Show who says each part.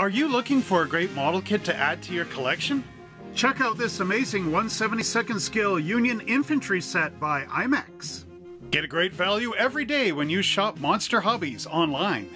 Speaker 1: Are you looking for a great model kit to add to your collection?
Speaker 2: Check out this amazing 172nd scale Union Infantry set by IMEX.
Speaker 1: Get a great value every day when you shop Monster Hobbies online.